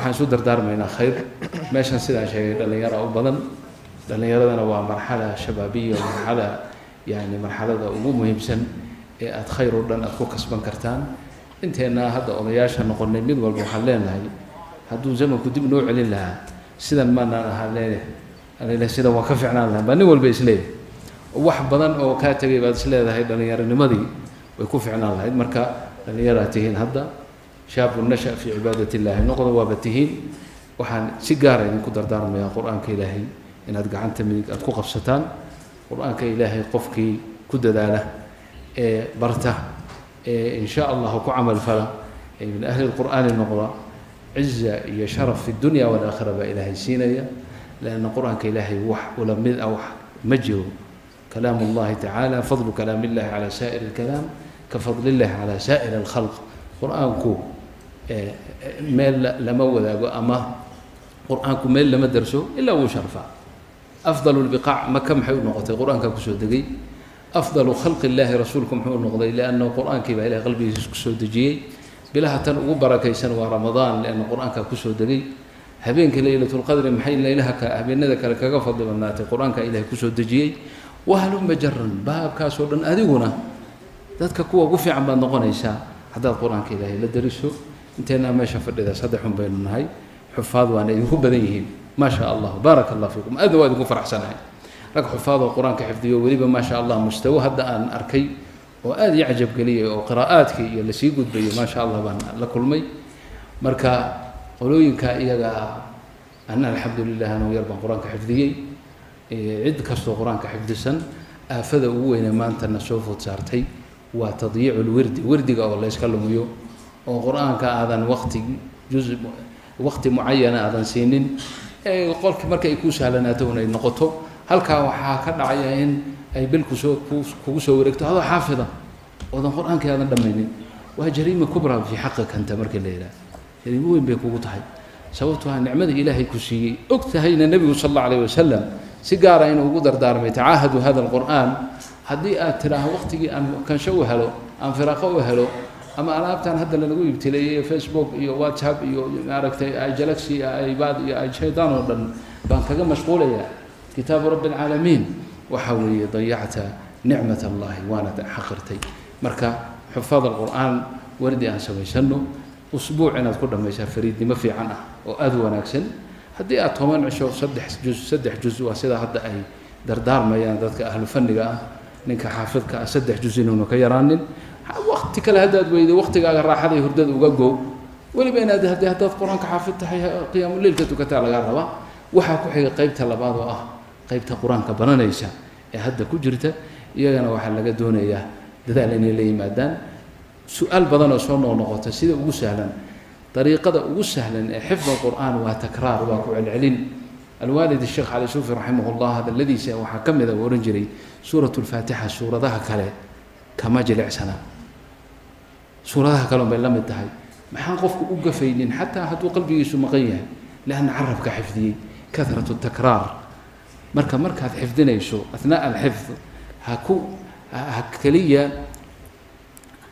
waxaan isu dardaarmaynaa khayr. Meeshan sidaan sheegay dhallinyara u badan. Dhallinyaradana waa marxala shabaabiya marxala yani marxalada ugu muhiimsan ee aada khayr oo dhan aada ku kasban kartaan. Inteena hadda odayaasha noqonay mid walba waxaan leenahay hadduu zamanku dib noo celin lahaa sidan maanaan ahaa leeyahay sidan ka ficnaan lahaa baa nin walba is leeyahay wax badan oo kaa tegay baad isleedahay dhallinyaronimadii way ku ficnaan lahayd. Marka dhallinyaraa tihiin hadda shaabu nasha fii cibaadat illaahi noqda waaba tihiin waxaan si gaara idinku dardaarmayaa qur-aanka ilaahay inaad gacanta midig aada ku qabsataan qur-aanka ilaahay qofkii ku dadaala ee barta ee in sha allahu ku camal fala ee min ahli lqur'aani noqda ciza iyo sharaf fi dunya walaakhira baa ilaahay siinaya leanna qur-aanka ilaahay wax ula mid ah wax ma jiro كلام الله تعالى فضل كلام الله على سائر الكلام كفضل الله على meel lama wadaago ama qur'aanku meel lama darso ilaa wuu sharfaa. Afdal lbiqaac maka maxay u noqotay? Qur'aankaa ku soo degay. Afdalu khalqi illaahi rasuulku muxuu noqday lianno qur'aankii baa ilahay qalbigiis ku soo dejiyey. Bilaha tan ugu barakaysan waa ramadaan lianna qur'aankaa ku soo degay. Habeenkii leylatulqadri maxay leylaha habeenada kale kaga fadli badnaatay qur'aankaa ilahay ku soo dejiyey. Wahaluma jaran baabkaasoo dhan adiguna dadka kuwa ugu fiican baad noqonaysaa haddaad qur'aanka ilaahay la dariso inteennaa meesha fadhida? Saddexun baynu nahay. Xufaad waana idinku badan yihiin. Maa sha allah. Baaraka allah fiikum. Aadna waa idinku faraxsanahay. Rag xufaad oo qur'aanka xifdiyo weliba maa sha allah mustawo hadda aan arkay oo aada ii cajab geliyay oo qiraa'aadkii iyo la sii gudbayo maa sha allah baan la kulmay. Marka qolooyinka iyaga ana alxamdu lilah anuu yar baan qur'aanka xifdiyey cid kastoo qur'aanka xifdisan aafada ugu weyne maantana soo food saartay waa tadyiicu lwirdi wirdiga oo layska lumiyo oo qur'aanka aadan waqti juz waqti mucayana aadan siinin qolki marka ay kuu sahlanaato un ay noqoto. Halkaa waxaa ka dhacaya in ay bil ku soo kugu soo wareegto adoo xaafida oodan qur'aankii aadan dhammaynin. Waa jariima kubra fii xaqi kanta markii la yidhaha jariimo weyn bay kugu tahay. Sababtoo ah nicmada ilaahay ku siiyey. Og tahayna nebigu sal allahu alayh wasalam si gaara inuu ugu dardaarmay tacaahadu hada alqur'aan. Haddii aad tidhaaho waqtigii aan kansho u helo aan firaaqo u helo ama alaabtan hadda lanagu ibtileeyey facebook iyo whatsapp iyo maaragtay galaxy ibad iyo shaydaan oo dhan baan kaga mashquulayaa. Kitaabu rabbi alcaalamiin waxa weeye dayacta nicmat allahi waana xaqirtay. Marka xufaad alqur'aan wardi aan samaysano usbuuc inaad ku dhammaysaa fariidnimo fiican ah oo aada wanaagsan. Haddii aad toban cisho saddex juz saddex juz waa sidaa hadda ay dardaarmayaan dadka ahlu ah. Ninka xaafidka ah saddex juz inuuna ka yaraanin waqti kale haddaad weydo waqtigaaga raaxada iyo hurdada uga go weliba inaad haddii haddaad qur'aanka xaafid tahay qiyaamuleilka tukataa lagaa rabaa. Waxaa ku xiga qeybta labaad oo ah qeybta qur'aanka baranaysa ee hadda ku jirta. Iyagana waxaa laga doonayaa dadaal inay la yimaadaan. Su'aal badan oo soo noqnoqota sida ugu sahlan dariiqada ugu sahlan ee xifd alqur'aan waa takraar waa ku celcelin. Alwaalid sheekh cali suufi raximah hadaladiisa waxaa ka mida u ohan jiray suurat suuradaha kale kama jilicsana. Suuradaha kale bay la mid tahay. Maxaan qofku u gafaynin xataa hadduu qalbigiisu maqan yahay? Lianna carabka xifdiyey kahratu takraar. Marka markaad xifdinayso athnaa alxifd ha ku ha keliya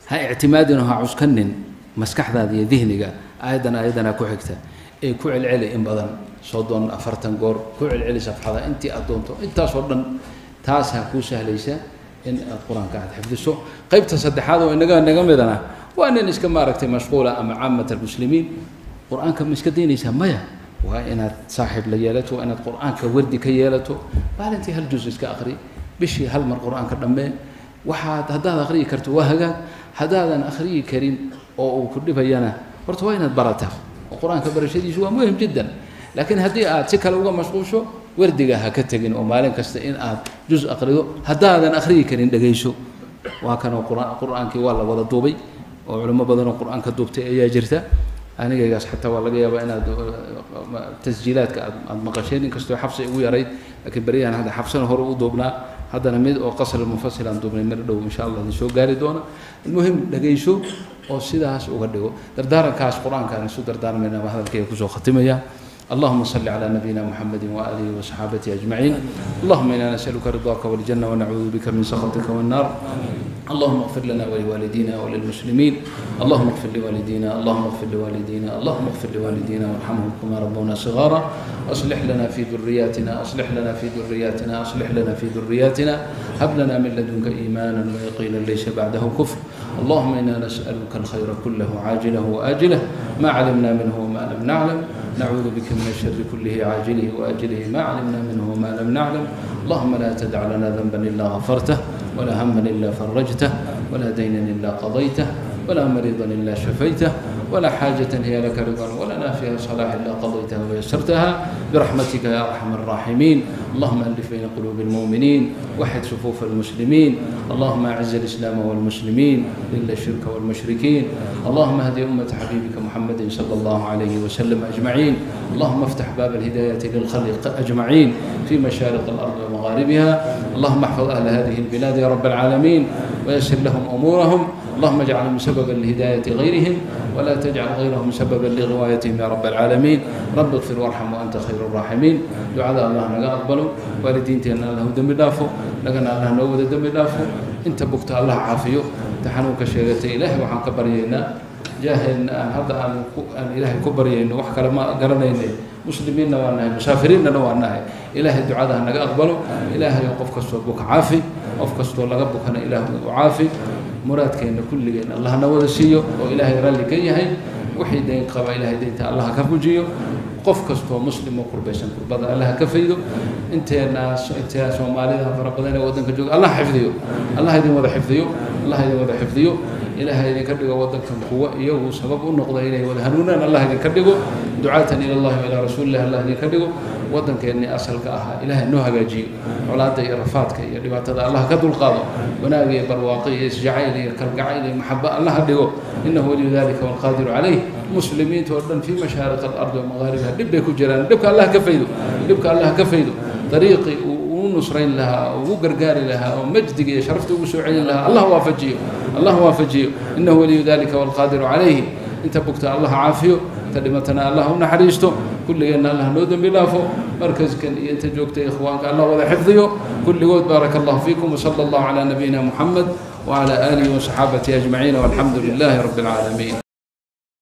ha ictimaadin oo ha cuskanin maskaxdaada iyo dihniga aayaddan aayaddanaa ku xigta. Ee ku celceli in badan soddon afartan goor ku celceli safxada intii aad doonto intaasoo dhan taasaa kuu sahlaysa in aad qur'aanka aad xifdiso. Qeybta saddexaad oo inaga naga midana waa nin iska maaragtay mashquula ama caamat almuslimiin qur'aanka ma iska daynaysaa? Maya. Waa inaad saaxiib la yeelato waa inaad qur'aanka wardi ka yeelato. Maalintii hal juz iska aqri bishii hal mar qur'aanka dhammee waxaad haddaad akhriyi karto waa hagaag. Haddaadan akhriyi karin oo uu ku dhibayana horta waa inaad barataa qur'aanka barashadiisu waa muhiim jiddan. Laakiin haddii aad si kale uga mashquusho wardiga ha ka tegin oo maalin kasta in aad juz aqrido haddaadan akhriyi karin dhegayso. Waa kanoo qur'aankii waa la wada duubay oo culimo badanoo qur'aanka duubtay ayaa jirta. Anigaygaas xataa waa laga yaabaa inaad tasjiilaadka aad maqasheen. Inkastoo xabsi ugu yarayd laakiin beryahan hadda xabsana hore u duubnaa. Haddana mid oo qasr munfasil aan duubnay mar dhow insha allah idin soo gaari doona. Almuhim dhegayso oo sidaas uga dhigo. Dardaarankaas qur'aankaan isu dardaarmayna hadalkayga ku soo khatimaya اللهم صل على نبينا محمد وآله وصحابته أجمعين. اللهم إنا نسألك رضاك والجنة ونعوذ بك من سخطك والنار. اللهم اغفر لنا ولوالدينا وللمسلمين. اللهم اغفر لوالدينا اللهم اغفر لوالدينا اللهم اغفر لوالدينا وارحمهم كما ربونا صغارا. أصلح لنا في ذرياتنا أصلح لنا في ذرياتنا أصلح لنا في ذرياتنا. هب لنا من لدنك إيمانا ويقينا ليس بعده كفر. اللهم إنا نسألك الخير كله عاجله وآجله. ما علمنا منه وما لم نعلم. نعوذ بك من الشر كله عاجله وآجله ما علمنا منه وما لم نعلم. اللهم لا تدع لنا ذنبا إلا غفرته ولا هما إلا فرجته ولا دينا إلا قضيته. ولا مريضا إلا شفيته ولا حاجة هي لك رضا ولنا فيها صلاح إلا قضيتها ويسرتها. برحمتك يا أرحم الراحمين. اللهم ألف بين قلوب المؤمنين وحد صفوف المسلمين. اللهم أعز الإسلام والمسلمين إلا الشرك والمشركين. اللهم اهد أمة حبيبك محمد صلى الله عليه وسلم أجمعين. اللهم افتح باب الهداية للخلق أجمعين في مشارق الأرض ومغاربها. اللهم احفظ أهل هذه البلاد يا رب العالمين ويسر لهم أمورهم. اللهم اجعلهم سببا لهداية غيرهم ولا تجعل غيرهم سببا لغوايتهم يا رب العالمين. رب اغفر وارحم وأنت خير الراحمين. دعاء الله نجا أقبله والدينتنا الله دم دافو لقنا الله نود دم دافو انت بكت الله عافيه تحنوك شيغتي إلهي وحن كبرينا جاهلنا هذا أن إلهي كبرينا وحكى لما قرنينا. مسلمين وأنها مسافرين ilaahay ducada naga aqbalo ilaahay qof kastoo buka caafi qof kastoo laga bukana ilaahay u caafi muraadkeenna kulligeenna allah na siiyo oo ilaahay ralli ka yahay wixii dayn qaba ilaahay daynta allah ka fujiyo qof kastoo muslimoo kurbaysan kurbada allah ka faydo inteena intee soomaalida fara badan ee waddanka jooga allah xifdiyo allah idin wada xifdiyo allah idin wada xifdiyo ilahay idinka dhigo waddankan kuwa iyagu sabab u noqda inay wada hanuunaan allah idinka dhigo ducaatan ila allahi wa ilaa rasuulilah allah idinka dhigo ودنك إني أصل قاها إله إنه جي ولاد إرفات كي اللي بعتذر الله كذو القضاء وناوي برواقي إسجعي لي كرجعي لي محبة الله هديه إنه ولي ذلك والقادر عليه. مسلمين توردن في مشارق الأرض ومغاربها لبك جيران لبك الله كفيدو لبك الله كفيدو. طريقي ونصرين لها وقرقاري لها ومجدي شرفت وسوعين لها الله وافجيه الله وافجيه إنه ولي ذلك والقادر عليه. أنت بكت الله عافيه كدمتنا الله ونحريشته كلنا الله نودن بلافو مركز كان ينتجوك إخوانك. الله ولا حفظيه كل قد بارك الله فيكم وصلى الله على نبينا محمد وعلى آله وصحابته أجمعين والحمد لله رب العالمين.